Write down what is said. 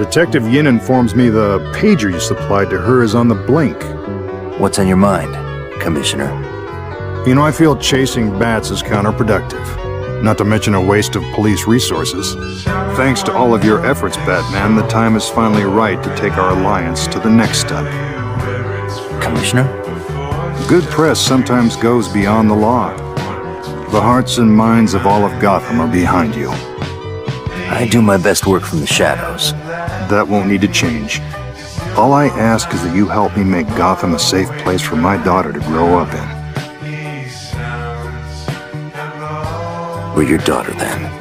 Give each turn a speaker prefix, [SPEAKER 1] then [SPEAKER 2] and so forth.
[SPEAKER 1] Detective Yin informs me the pager you supplied to her is on the blink.
[SPEAKER 2] What's on your mind, Commissioner?
[SPEAKER 1] You know, I feel chasing bats is counterproductive. Not to mention a waste of police resources. Thanks to all of your efforts, Batman, the time is finally right to take our alliance to the next step.
[SPEAKER 2] Commissioner?
[SPEAKER 1] Good press sometimes goes beyond the law. The hearts and minds of all of Gotham are behind you.
[SPEAKER 2] I do my best work from the shadows.
[SPEAKER 1] That won't need to change. All I ask is that you help me make Gotham a safe place for my daughter to grow up in.
[SPEAKER 2] We're your daughter, then.